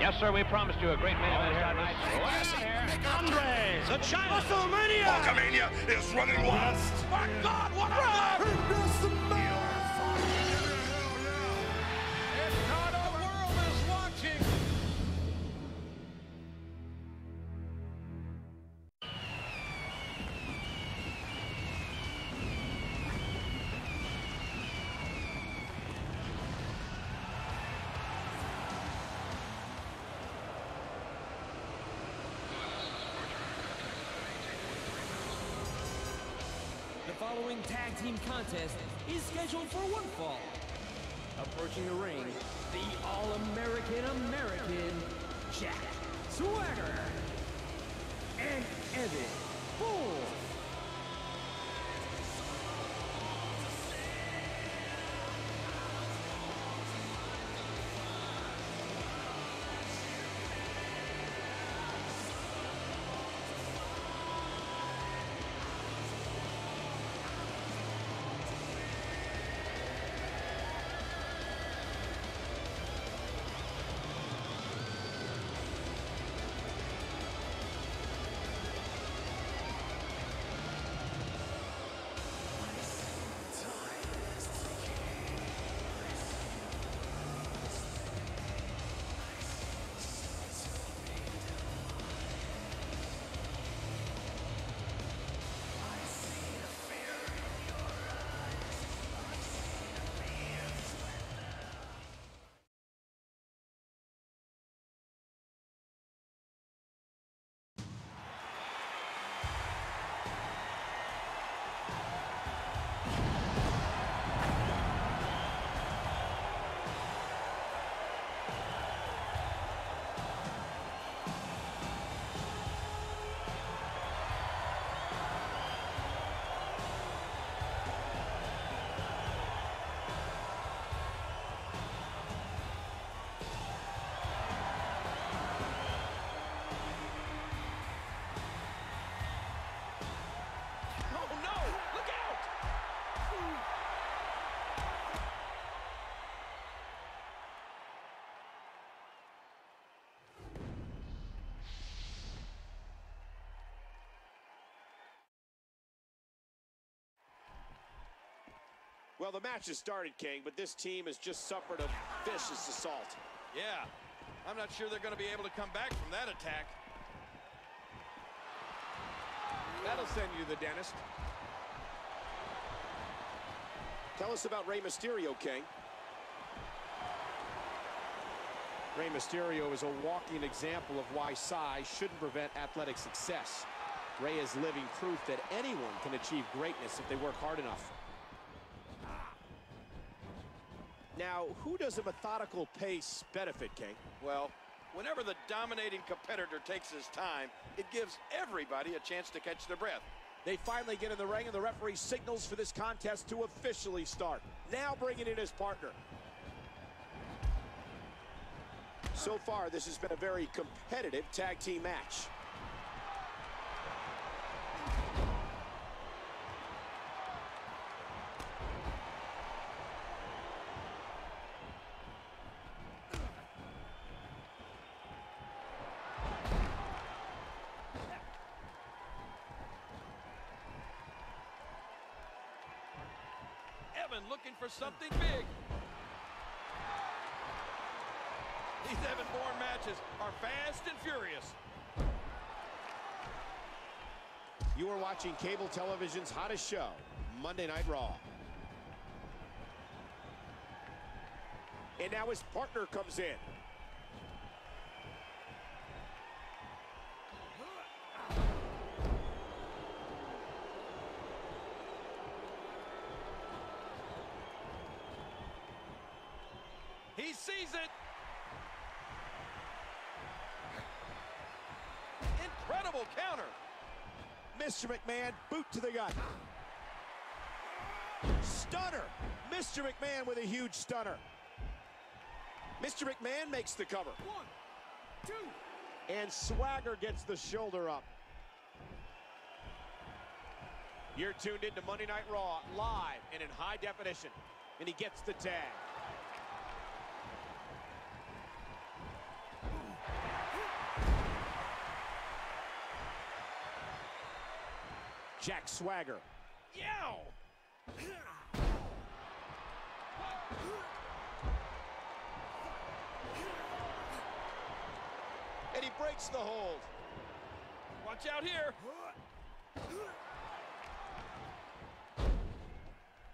Yes, sir, we promised you a great main event here tonight. Look out here. Andre, the China WrestleMania. Hulkamania is running wild. My God, what a It's contest is scheduled for one fall. Approaching the ring, the All-American American, Jack Swagger, and Evan Bourne. Well, the match has started, King, but this team has just suffered a vicious assault. Yeah, I'm not sure they're going to be able to come back from that attack. That'll send you to the dentist. Tell us about Rey Mysterio, King. Rey Mysterio is a walking example of why size shouldn't prevent athletic success. Rey is living proof that anyone can achieve greatness if they work hard enough. Now, who does a methodical pace benefit, King? Well, whenever the dominating competitor takes his time, it gives everybody a chance to catch their breath. They finally get in the ring, and the referee signals for this contest to officially start. Now bringing in his partner. So far, this has been a very competitive tag team match. Evan looking for something big. These Evan Bourne matches are fast and furious. You are watching cable television's hottest show, Monday Night Raw. And now his partner comes in. He sees it. Incredible counter. Mr. McMahon, boot to the gut. Stunner. Mr. McMahon with a huge stunner. Mr. McMahon makes the cover. One, two. And Swagger gets the shoulder up. You're tuned into Monday Night Raw, live and in high definition. And he gets the tag. Jack Swagger. Yow! And he breaks the hold. Watch out here.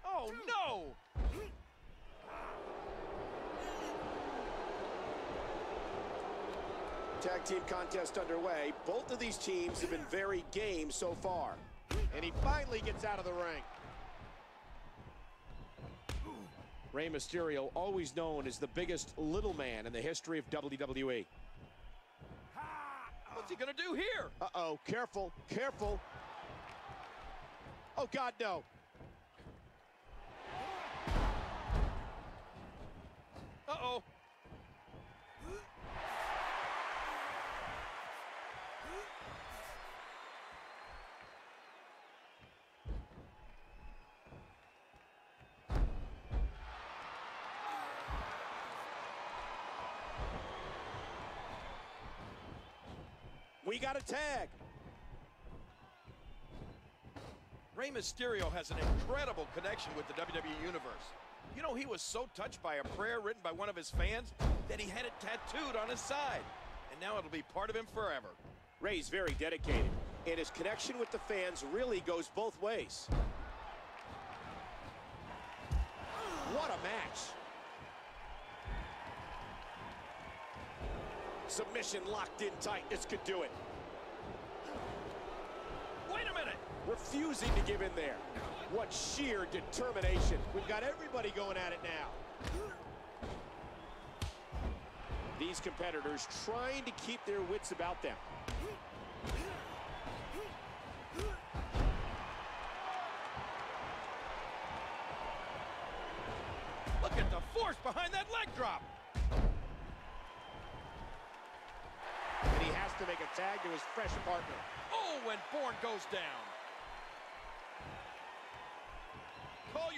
Oh, no! Tag team contest underway. Both of these teams have been very game so far. And he finally gets out of the ring. Rey Mysterio, always known as the biggest little man in the history of WWE. What's he gonna do here? Uh-oh, careful, careful. Oh, God, no. Uh-oh. We got a tag. Rey Mysterio has an incredible connection with the WWE Universe. You know, he was so touched by a prayer written by one of his fans that he had it tattooed on his side. And now it'll be part of him forever. Rey's very dedicated, and his connection with the fans really goes both ways. What a match. Submission locked in tight. This could do it. Wait a minute! Refusing to give in there. What sheer determination. We've got everybody going at it now. These competitors trying to keep their wits about them. Look at the force behind that leg drop. And he has to make a tag to his fresh partner. Oh, Evan Bourne goes down.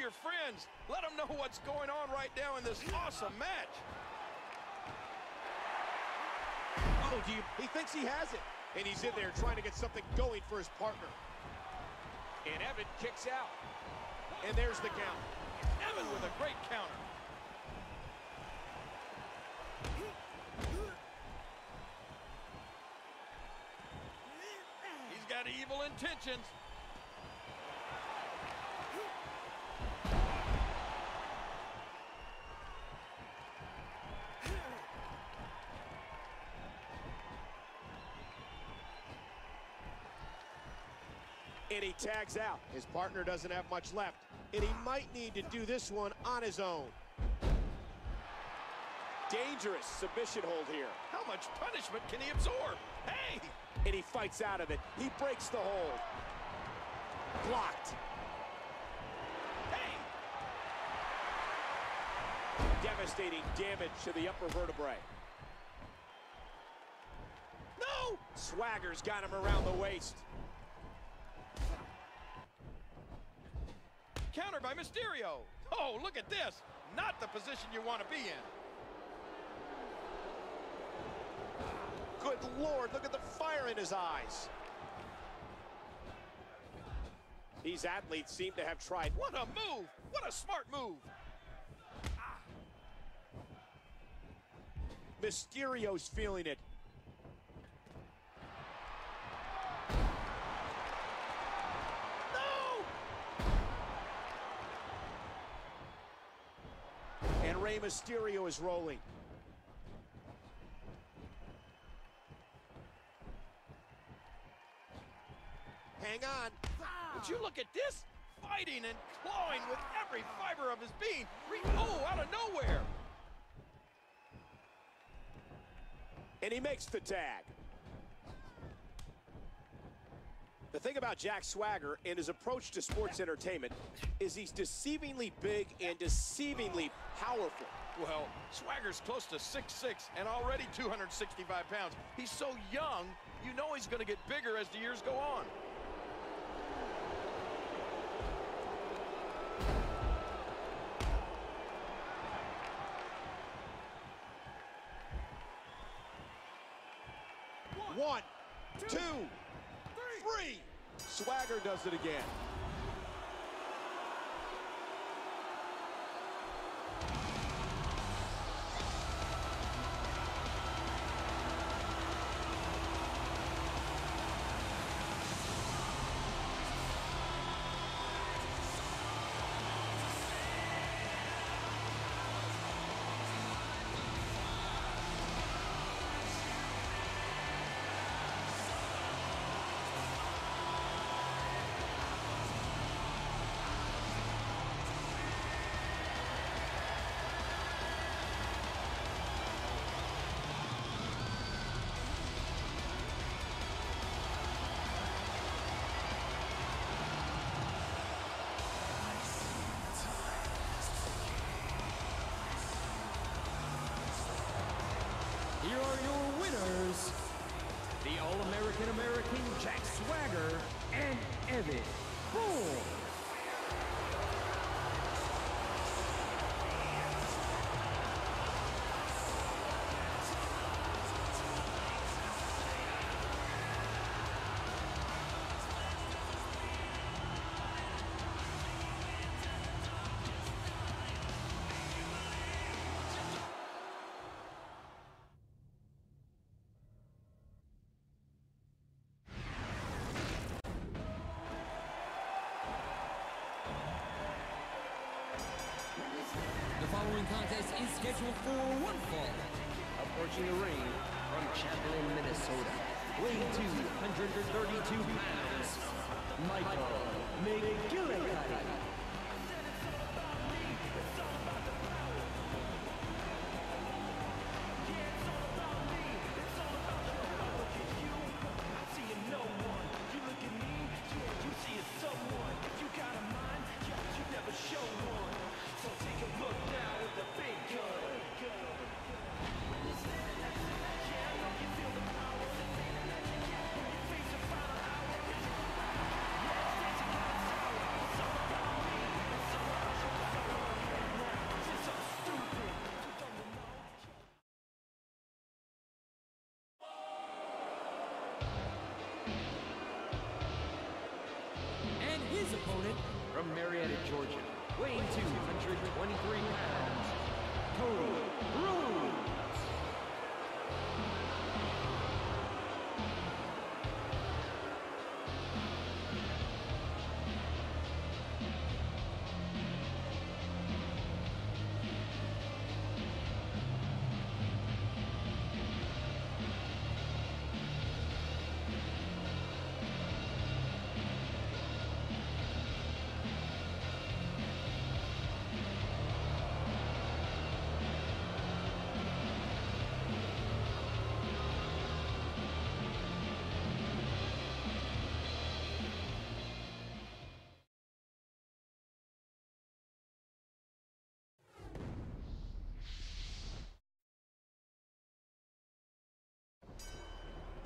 Your friends. Let them know what's going on right now in this awesome match. Oh, do you, he thinks he has it. And he's in there trying to get something going for his partner. And Evan kicks out. And there's the count. Evan with a great counter. He's got evil intentions. Tags out. His partner doesn't have much left. And he might need to do this one on his own. Dangerous submission hold here. How much punishment can he absorb? Hey! And he fights out of it. He breaks the hold. Blocked. Hey! Devastating damage to the upper vertebrae. No! Swagger's got him around the waist. Counter by Mysterio. Oh, look at this. Not the position you want to be in. Good Lord, look at the fire in his eyes. These athletes seem to have tried. What a move! What a smart move! Ah. Mysterio's feeling it. No! And Rey Mysterio is rolling. Hang on. Would you look at this? Fighting and clawing with every fiber of his being. Oh, out of nowhere! And he makes the tag. The thing about Jack Swagger and his approach to sports entertainment is he's deceivingly big and deceivingly powerful. Well, Swagger's close to 6'6 and already 265 pounds. He's so young, you know he's going to get bigger as the years go on. One, two. Swagger does it again. Winners, the All-American American Jack Swagger and Evan Bourne. Following contest is scheduled for one fall. Approaching the ring from Champlin, Minnesota, weighing 232 pounds, Michael McGillicutty.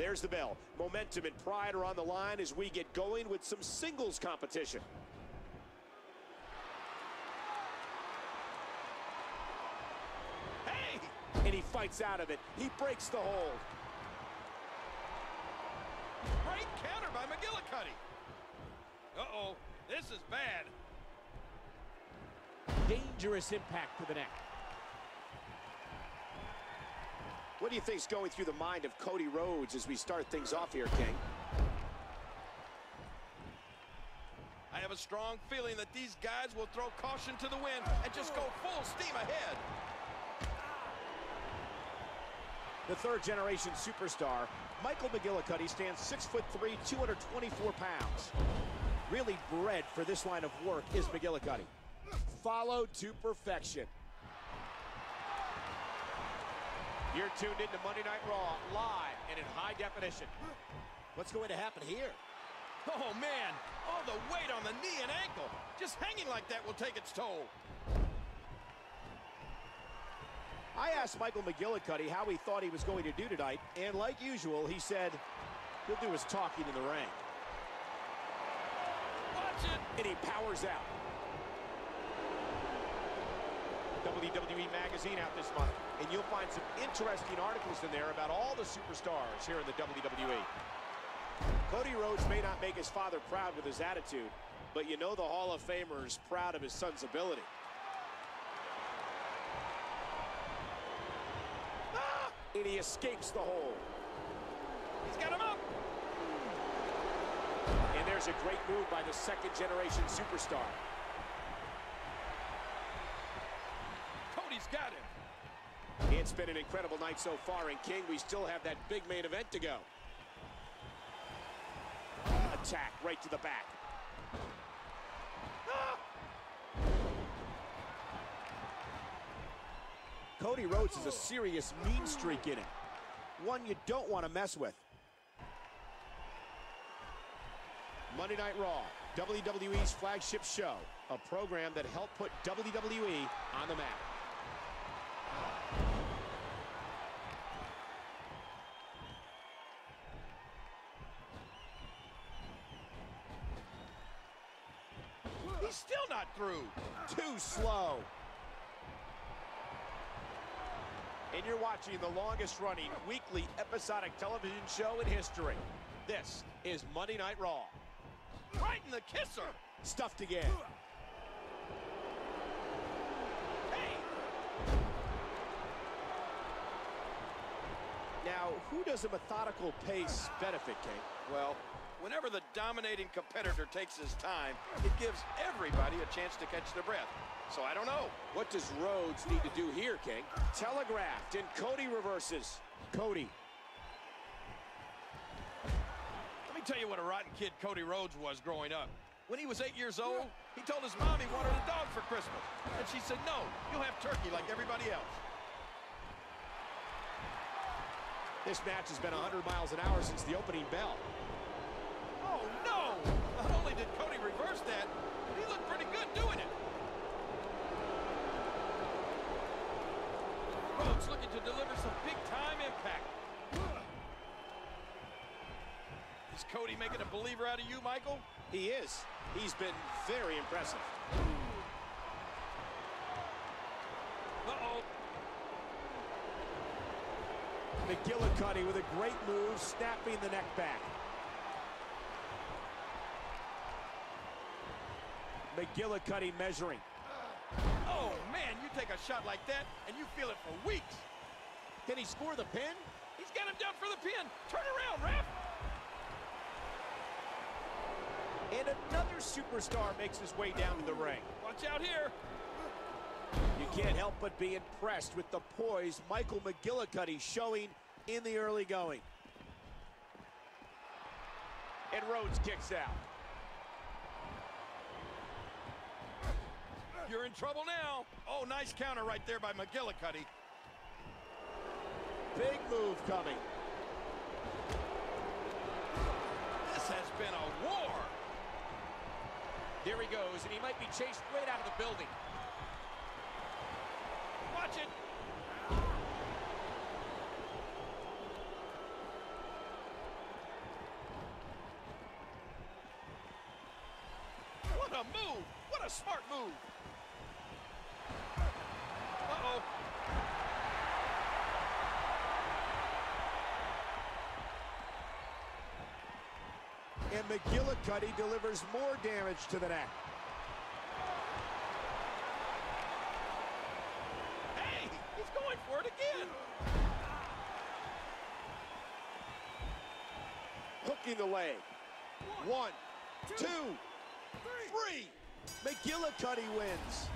There's the bell. Momentum and pride are on the line as we get going with some singles competition. Hey! And he fights out of it. He breaks the hold. Great counter by McGillicutty. Uh-oh, this is bad. Dangerous impact to the neck. What do you think's going through the mind of Cody Rhodes as we start things off here, King? I have a strong feeling that these guys will throw caution to the wind and just go full steam ahead. The third generation superstar, Michael McGillicutty, stands 6'3", 224 pounds. Really bred for this line of work is McGillicutty. Followed to perfection. You're tuned into Monday Night Raw, live and in high definition. What's going to happen here? Oh, man, all the weight on the knee and ankle. Just hanging like that will take its toll. I asked Michael McGillicutty how he thought he was going to do tonight, and like usual, he said he'll do his talking in the ring. Watch it. And he powers out. WWE Magazine out this month, and you'll find some interesting articles in there about all the superstars here in the WWE. Cody Rhodes may not make his father proud with his attitude, but you know the Hall of Famer is proud of his son's ability. Ah! And he escapes the hole. He's got him up. And there's a great move by the second generation superstar. Cody's got him. It's been an incredible night so far, and King, we still have that big main event to go. Attack right to the back. Ah! Cody Rhodes has a serious mean streak in him. One you don't want to mess with. Monday Night Raw, WWE's flagship show, a program that helped put WWE on the map. Not through. Too slow. And you're watching the longest running weekly episodic television show in history. This is Monday Night Raw. Right in the kisser. Stuffed again. Hey, Now, who does a methodical pace benefit, King? Well, whenever the dominating competitor takes his time, it gives everybody a chance to catch their breath. So I don't know. What does Rhodes need to do here, King? Telegraphed, and Cody reverses. Cody. Let me tell you what a rotten kid Cody Rhodes was growing up. When he was eight years old, he told his mom he wanted a dog for Christmas. And she said, no, you'll have turkey like everybody else. This match has been 100 miles an hour since the opening bell. Oh, no! Not only did Cody reverse that, he looked pretty good doing it. Rhodes looking to deliver some big-time impact. Is Cody making a believer out of you, Michael? He is. He's been very impressive. Uh-oh. McGillicutty with a great move, snapping the neck back. McGillicutty measuring. Oh, man, you take a shot like that, and you feel it for weeks. Can he score the pin? He's got him down for the pin. Turn around, ref. And another superstar makes his way down to the ring. Watch out here. You can't help but be impressed with the poise Michael McGillicutty showing in the early going. And Rhodes kicks out. You're in trouble now. Oh, nice counter right there by McGillicutty. Big move coming. This has been a war. There he goes, and he might be chased right out of the building. Watch it. What a move. What a smart move. Uh-oh. And McGillicutty delivers more damage to the neck. Hey, he's going for it again. Hooking the leg. One, two, three. McGillicutty wins.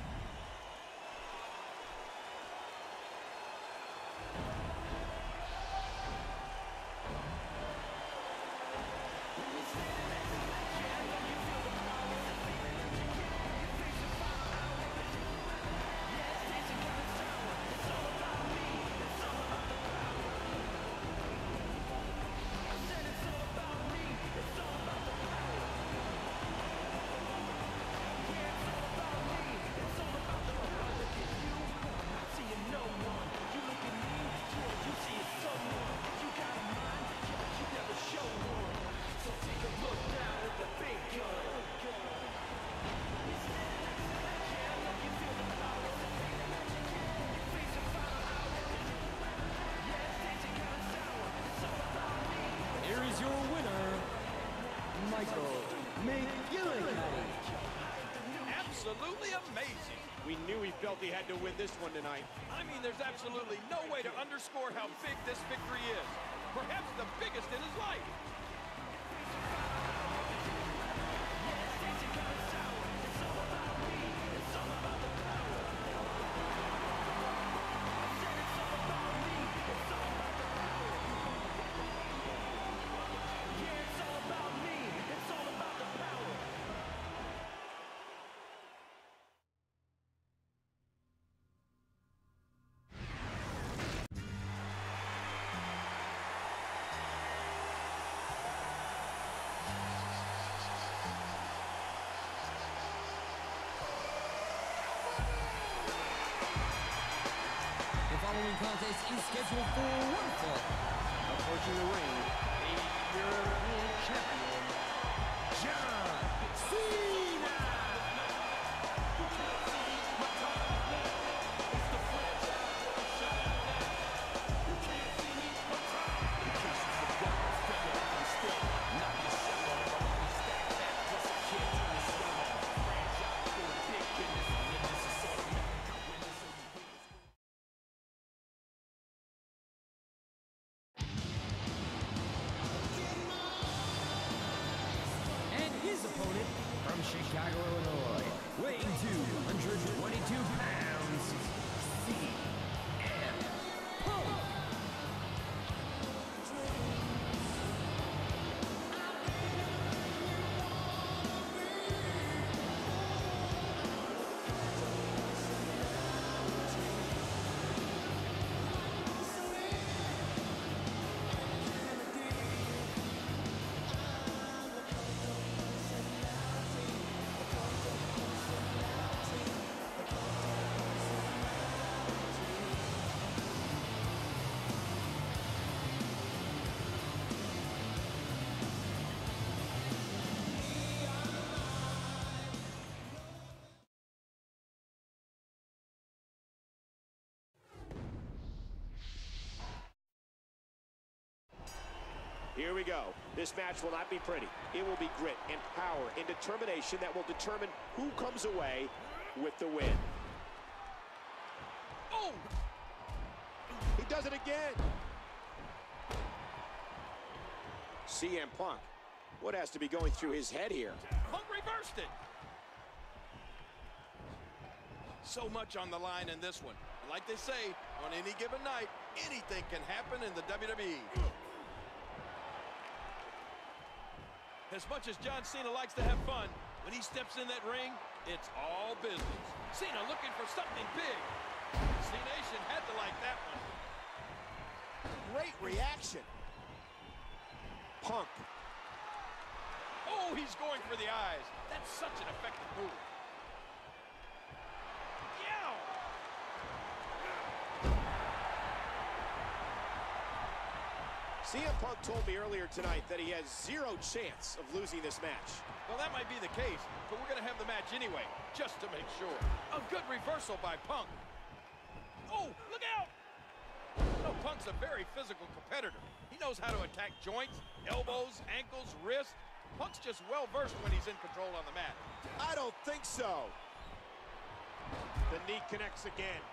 Knew he felt he had to win this one tonight. I mean, there's absolutely no way to underscore how big this victory is. Perhaps the biggest in his life. Following contest is scheduled for one fall. Approaching the ring, the European champion, Here we go. This match will not be pretty. It will be grit and power and determination that will determine who comes away with the win. Oh! He does it again. CM Punk. What has to be going through his head here? Punk reversed it. So much on the line in this one. And like they say, on any given night, anything can happen in the WWE. As much as John Cena likes to have fun, when he steps in that ring, it's all business. Cena looking for something big. C-Nation had to like that one. Great reaction. Punk. Oh, he's going for the eyes. That's such an effective move. Yow! CM Punk told me earlier tonight that he has zero chance of losing this match. Well, that might be the case, but we're going to have the match anyway, just to make sure. A good reversal by Punk. Oh, look out! You know, Punk's a very physical competitor. He knows how to attack joints, elbows, ankles, wrists. Punk's just well-versed when he's in control on the mat. I don't think so. The knee connects again.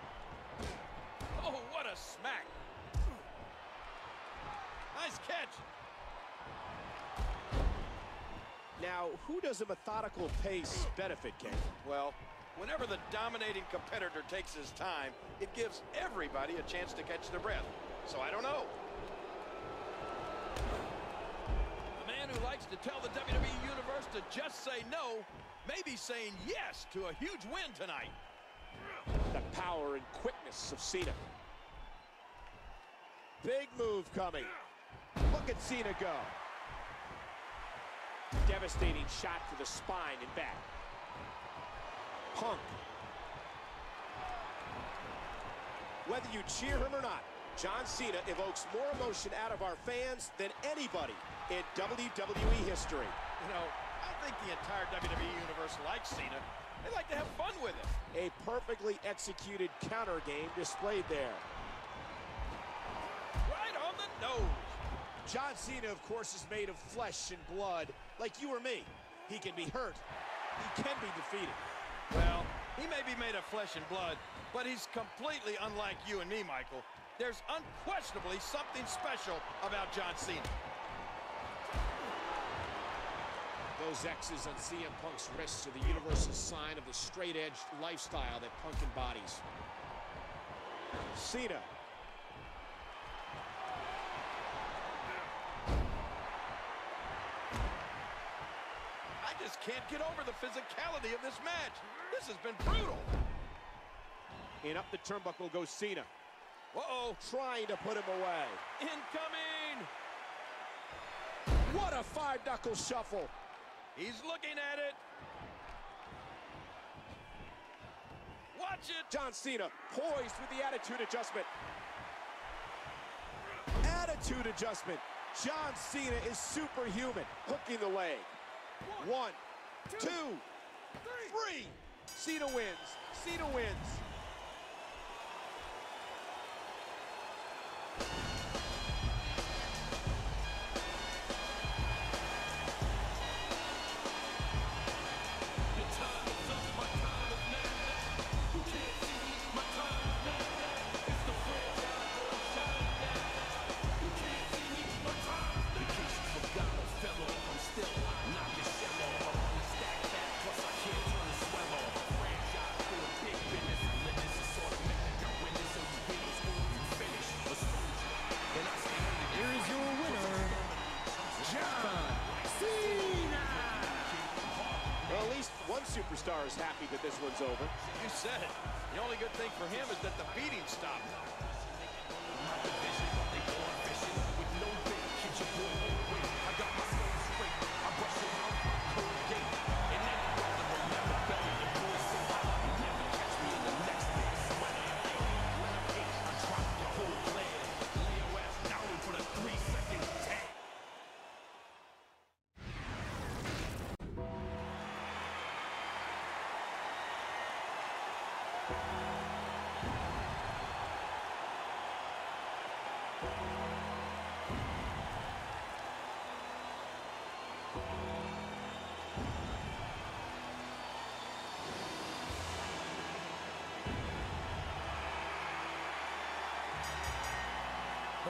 Oh, what a smack. Nice catch. Now, who does a methodical pace benefit, King? Well, whenever the dominating competitor takes his time, it gives everybody a chance to catch their breath. So I don't know. The man who likes to tell the WWE Universe to just say no, may be saying yes to a huge win tonight. The power and quickness of Cena. Big move coming. Look at Cena go. Devastating shot to the spine and back. Punk. Whether you cheer him or not, John Cena evokes more emotion out of our fans than anybody in WWE history. You know, I think the entire WWE Universe likes Cena. They like to have fun with him. A perfectly executed counter game displayed there. Right on the nose. John Cena, of course, is made of flesh and blood, like you or me. He can be hurt. He can be defeated. Well, he may be made of flesh and blood, but he's completely unlike you and me, Michael. There's unquestionably something special about John Cena. Those X's on CM Punk's wrists are the universal sign of the straight-edge lifestyle that Punk embodies. Cena. I just can't get over the physicality of this match. This has been brutal. And up the turnbuckle goes Cena. Uh-oh. Trying to put him away. Incoming! What a five-knuckle shuffle. He's looking at it. Watch it. John Cena poised with the attitude adjustment. Attitude adjustment. John Cena is superhuman. Hooking the leg. One, two, three. Cena wins. Cena wins. Superstar is happy that this one's over. You said it. The only good thing for him is that the beating stopped.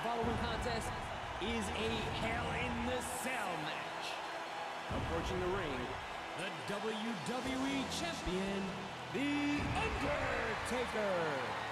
Following contest is a Hell in the Cell match. Approaching the ring, the WWE Champion, The Undertaker.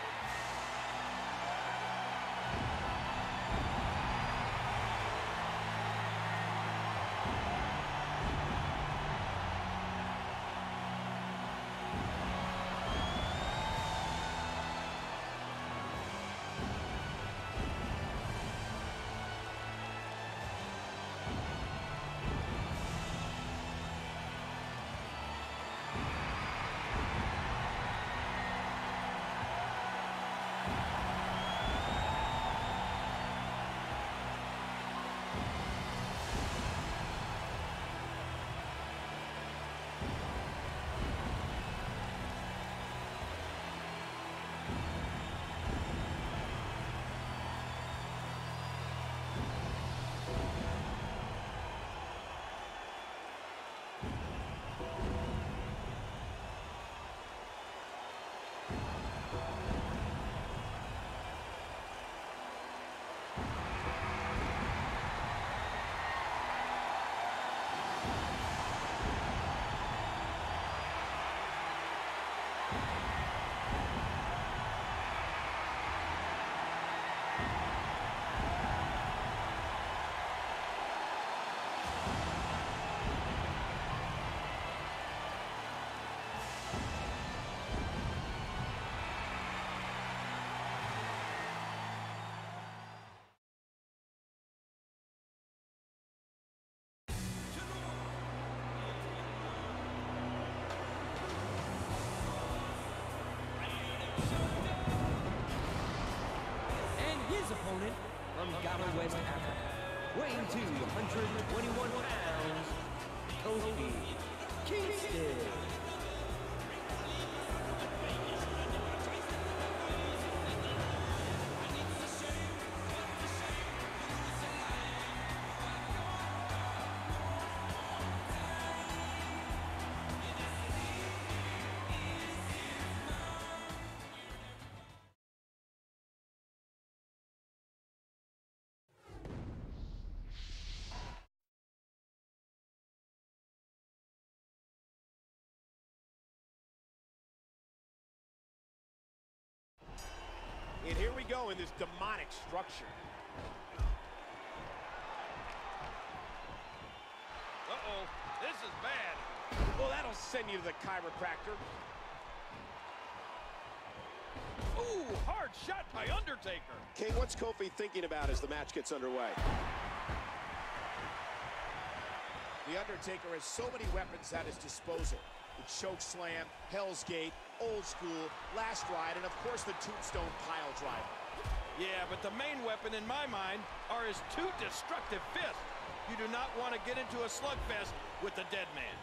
Ghana, West Africa, weighing 221 pounds, Kofi Kingston. Showing this demonic structure. Uh-oh, this is bad. Well, that'll send you to the chiropractor. Ooh, hard shot by Undertaker. King, what's Kofi thinking about as the match gets underway? The Undertaker has so many weapons at his disposal. The choke slam, Hell's Gate, old school, last ride, and of course the tombstone pile driver. Yeah, but the main weapon in my mind are his two destructive fists. You do not want to get into a slugfest with the dead man.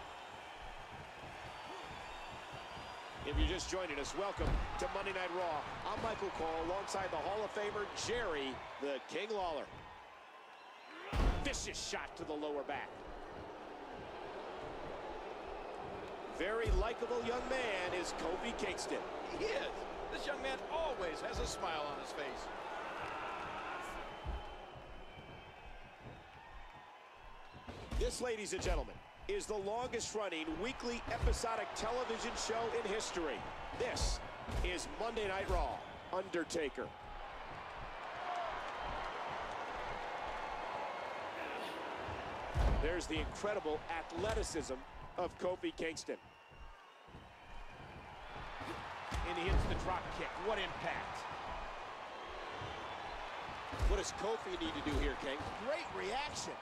If you're just joining us, welcome to Monday Night Raw. I'm Michael Cole alongside the Hall of Famer Jerry the King Lawler. Vicious shot to the lower back. Very likable young man is Kofi Kingston. He is. This young man always has a smile on his face. This, ladies and gentlemen, is the longest running weekly episodic television show in history. This is Monday Night Raw. Undertaker. There's the incredible athleticism of Kofi Kingston. And he hits the drop kick. What impact. What does Kofi need to do here, King? Great reaction.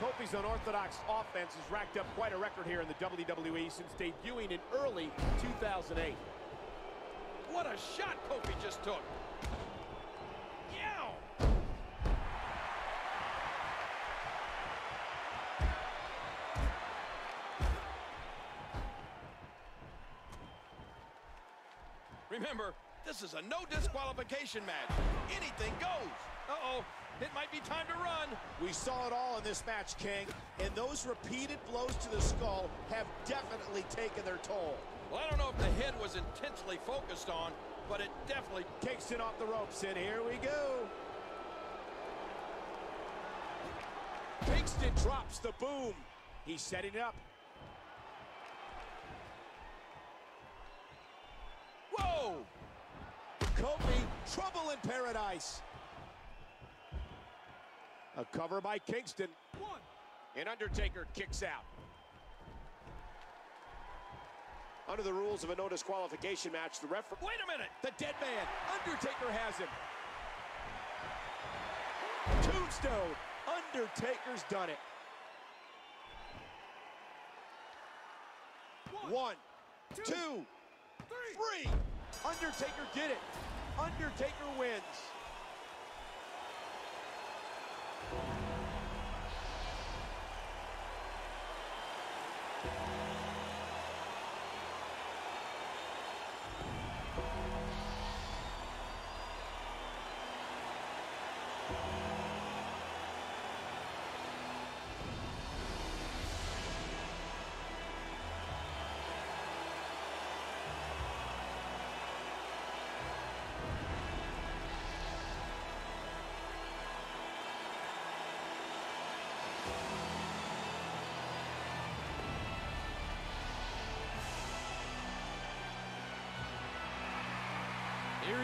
Kofi's unorthodox offense has racked up quite a record here in the WWE since debuting in early 2008. What a shot Kofi just took. Remember, this is a no disqualification match. Anything goes. Uh-oh, it might be time to run. We saw it all in this match, King, and those repeated blows to the skull have definitely taken their toll. Well, I don't know if the head was intensely focused on, but it definitely... Kingston off the ropes, and here we go. Kingston drops the boom. He's setting it up. Kofi, trouble in paradise. A cover by Kingston. One. And Undertaker kicks out. Under the rules of a no disqualification match, the referee. Wait a minute! The dead man, Undertaker has him. Tombstone, Undertaker's done it. One, two, three. Undertaker did it. Undertaker wins.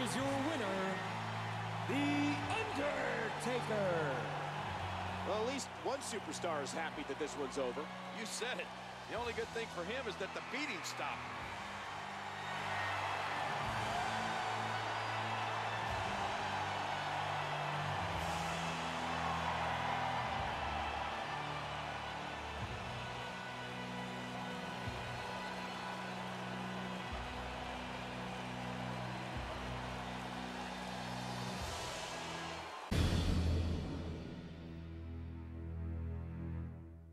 Is your winner, The Undertaker. Well, at least one superstar is happy that this one's over. You said it. The only good thing for him is that the beating stopped.